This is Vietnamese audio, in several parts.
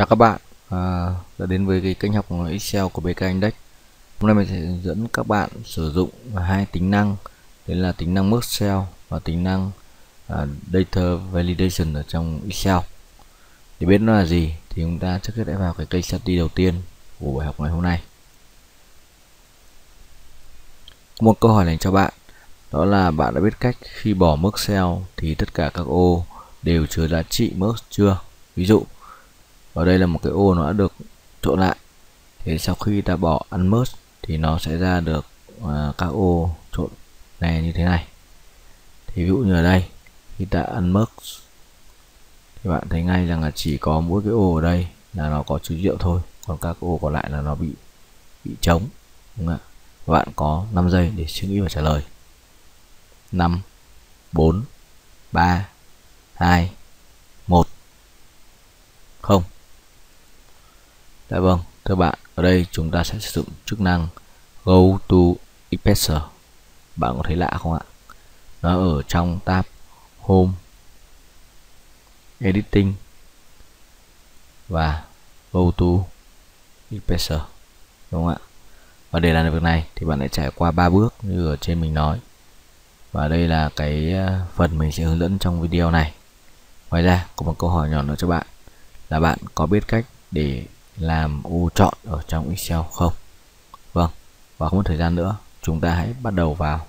Chào các bạn. À, đã đến với cái kênh học Excel của BK Index. Hôm nay mình sẽ hướng dẫn các bạn sử dụng hai tính năng. Đấy là tính năng merge cell và tính năng uh, data validation ở trong Excel. Để biết nó là gì thì chúng ta trước hết hãy vào cái kênh study đầu tiên của bài học ngày hôm nay. Một câu hỏi dành cho bạn đó là bạn đã biết cách khi bỏ merge cell thì tất cả các ô đều chứa giá trị merge chưa? Ví dụ ở đây là một cái ô nó đã được trộn lại. Thì sau khi ta bỏ ăn unmerge thì nó sẽ ra được uh, các ô trộn này như thế này. Thì ví dụ như ở đây khi ta ăn unmerge thì bạn thấy ngay rằng là chỉ có mỗi cái ô ở đây là nó có chữ rượu thôi còn các ô còn lại là nó bị bị trống đúng không ạ? Bạn có 5 giây để suy nghĩ và trả lời. 5 4 3 2 1 không. Dạ vâng, thưa bạn, ở đây chúng ta sẽ sử dụng chức năng Go to Expressor. Bạn có thấy lạ không ạ? Nó ở trong tab Home, Editing và Go to Expressor. Đúng không ạ? Và để làm được việc này thì bạn hãy trải qua ba bước như ở trên mình nói. Và đây là cái ờ, phần mình sẽ hướng dẫn trong video này. Ngoài ra, có một câu hỏi nhỏ nữa cho bạn là bạn có biết cách để làm u chọn ở trong Excel không? Vâng, và không mất thời gian nữa, chúng ta hãy bắt đầu vào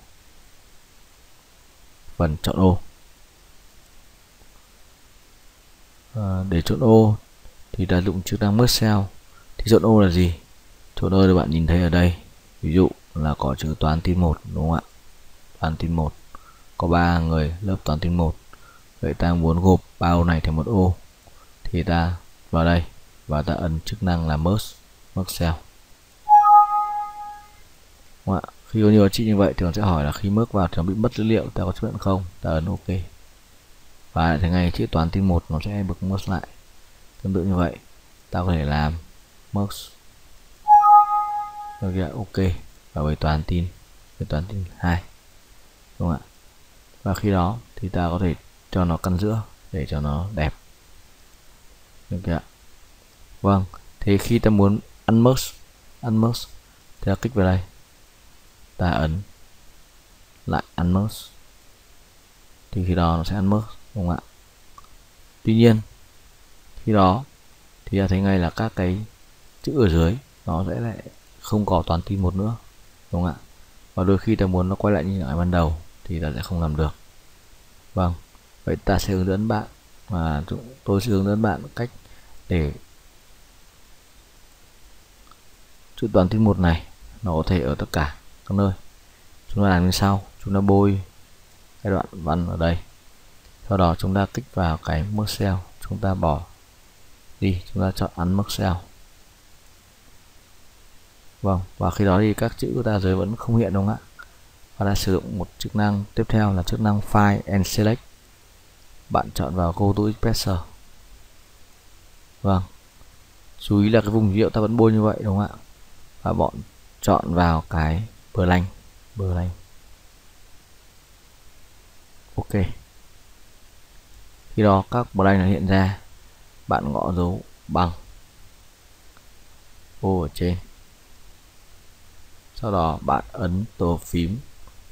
phần chọn ô. À, để chọn ô thì đã dụng chức năng merge cell. Thì chọn ô là gì? Chọn ô thì bạn nhìn thấy ở đây. Ví dụ là có chữ toán tin 1 đúng không ạ? Toán tin 1 có ba người lớp toán tin 1. Vậy ta muốn gộp ba ô này thành một ô thì ta vào đây và ta ấn chức năng là merge merge cell. Đúng không? khi có nhiều trị như vậy thì nó sẽ hỏi là khi merge vào thì nó bị mất dữ liệu, ta có chấp nhận không? Ta ấn ok. Và thế ngay chữ toán tin một nó sẽ bực merge lại. Tương tự như vậy, ta có thể làm merge. Rồi ok. Và với toán tin, với toán tin hai. Đúng không ạ? Và khi đó thì ta có thể cho nó căn giữa để cho nó đẹp. Được chưa ạ vâng thì khi ta muốn unmerge unmerge, thì ta kích vào đây. Ta ấn lại unmerge. Thì khi đó nó sẽ unmerge, đúng không ạ? Tuy nhiên, khi đó thì ta thấy ngay là các cái chữ ở dưới nó sẽ lại không có toàn tin một nữa, đúng không ạ? Và đôi khi ta muốn nó quay lại như ngày ban đầu thì ta sẽ không làm được. Vâng vậy ta sẽ hướng dẫn bạn, và tôi sẽ hướng dẫn bạn cách để sự toán tin một này, nó có thể ở tất cả. Các nơi chúng ta làm như sau. Chúng ta bôi cái đoạn văn ở đây. Sau đó chúng ta kích vào cái mức cell chúng ta bỏ đi. Chúng ta chọn ấn mức cell vâng và khi đó thì các chữ của ta dưới vẫn không hiện đúng không ạ. Và ta sử dụng một chức năng tiếp theo là chức năng file and select. Bạn chọn vào go to expressor. Vâng chú ý là cái vùng dữ liệu ta vẫn bôi như vậy đúng không ạ? Và bọn chọn vào cái blank blank ok. Khi đó các blank nó hiện ra. Bạn gõ dấu bằng. Ô, ở trên. Sau đó bạn ấn tổ phím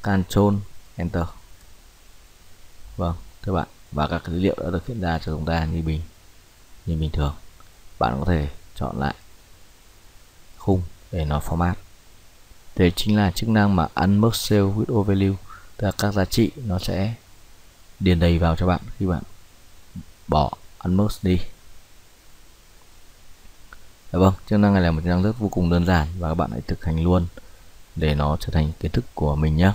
Ctrl Enter. Vâng thưa bạn. Và các dữ liệu đã được hiện ra cho chúng ta như bình như bình thường. Bạn có thể chọn lại khung để nó format đây chính là chức năng mà unmerge cell with overview value tức là các giá trị nó sẽ điền đầy vào cho bạn khi bạn bỏ unmerge đi Dạ vâng, chức năng này là một chức năng rất vô cùng đơn giản và các bạn hãy thực hành luôn để nó trở thành kiến thức của mình nhé.